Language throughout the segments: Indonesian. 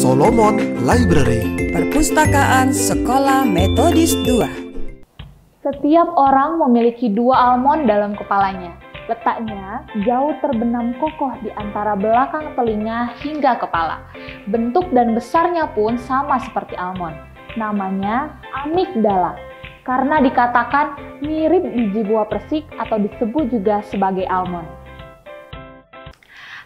Solomon Library Perpustakaan Sekolah Metodis 2 Setiap orang memiliki dua almond dalam kepalanya. Letaknya jauh terbenam kokoh di antara belakang telinga hingga kepala. Bentuk dan besarnya pun sama seperti almond. Namanya amigdala. Karena dikatakan mirip biji buah persik atau disebut juga sebagai almond.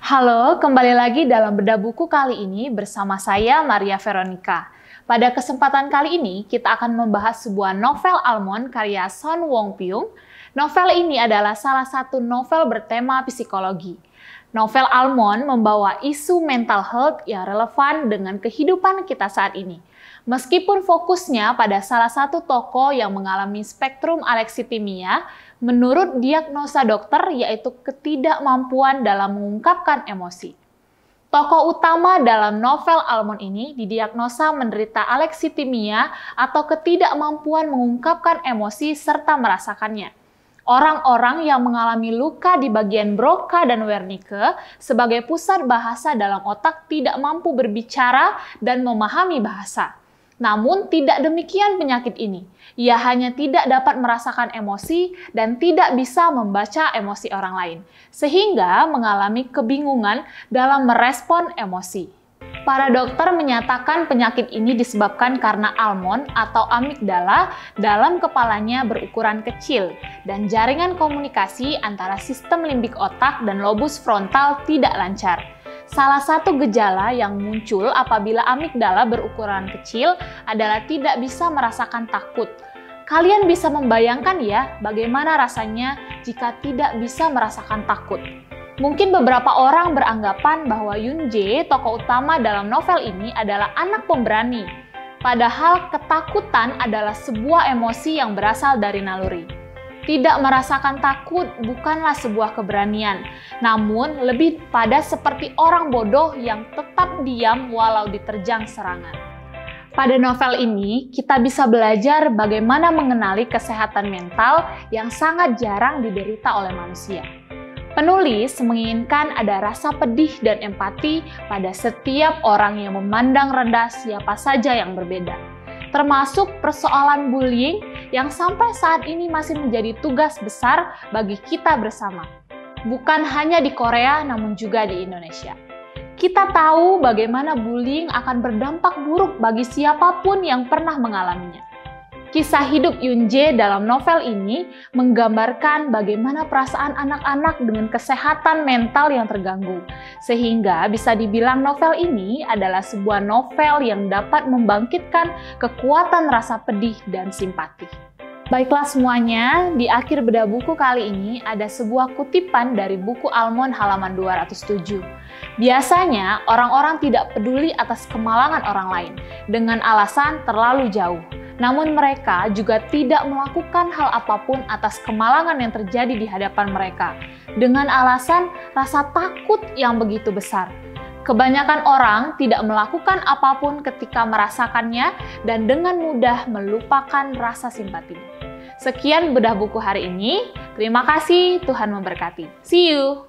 Halo, kembali lagi dalam bedah buku kali ini bersama saya Maria Veronica. Pada kesempatan kali ini kita akan membahas sebuah novel Almond karya Son Wong Pyung. Novel ini adalah salah satu novel bertema psikologi. Novel Almond membawa isu mental health yang relevan dengan kehidupan kita saat ini. Meskipun fokusnya pada salah satu tokoh yang mengalami spektrum alexitimia, menurut diagnosa dokter yaitu ketidakmampuan dalam mengungkapkan emosi. Tokoh utama dalam novel Almond ini didiagnosa menderita alexitimia atau ketidakmampuan mengungkapkan emosi serta merasakannya. Orang-orang yang mengalami luka di bagian Broca dan Wernicke sebagai pusat bahasa dalam otak tidak mampu berbicara dan memahami bahasa. Namun tidak demikian penyakit ini. Ia hanya tidak dapat merasakan emosi dan tidak bisa membaca emosi orang lain, sehingga mengalami kebingungan dalam merespon emosi. Para dokter menyatakan penyakit ini disebabkan karena almond atau amigdala dalam kepalanya berukuran kecil dan jaringan komunikasi antara sistem limbik otak dan lobus frontal tidak lancar. Salah satu gejala yang muncul apabila amigdala berukuran kecil adalah tidak bisa merasakan takut. Kalian bisa membayangkan ya bagaimana rasanya jika tidak bisa merasakan takut. Mungkin beberapa orang beranggapan bahwa Yun Jae, tokoh utama dalam novel ini adalah anak pemberani. Padahal ketakutan adalah sebuah emosi yang berasal dari naluri. Tidak merasakan takut bukanlah sebuah keberanian, namun lebih pada seperti orang bodoh yang tetap diam walau diterjang serangan. Pada novel ini, kita bisa belajar bagaimana mengenali kesehatan mental yang sangat jarang diderita oleh manusia. Penulis menginginkan ada rasa pedih dan empati pada setiap orang yang memandang rendah siapa saja yang berbeda termasuk persoalan bullying yang sampai saat ini masih menjadi tugas besar bagi kita bersama. Bukan hanya di Korea, namun juga di Indonesia. Kita tahu bagaimana bullying akan berdampak buruk bagi siapa pun yang pernah mengalaminya. Kisah hidup Yunje dalam novel ini menggambarkan bagaimana perasaan anak-anak dengan kesehatan mental yang terganggu. Sehingga bisa dibilang novel ini adalah sebuah novel yang dapat membangkitkan kekuatan rasa pedih dan simpati. Baiklah semuanya, di akhir bedah buku kali ini ada sebuah kutipan dari buku Almond halaman 207. Biasanya, orang-orang tidak peduli atas kemalangan orang lain dengan alasan terlalu jauh. Namun mereka juga tidak melakukan hal apa pun atas kemalangan yang terjadi di hadapan mereka dengan alasan rasa takut yang begitu besar. Kebanyakan orang tidak melakukan apa pun ketika merasakannya dan dengan mudah melupakan rasa simpati. Sekian bedah buku hari ini. Terima kasih, Tuhan memberkati. See you.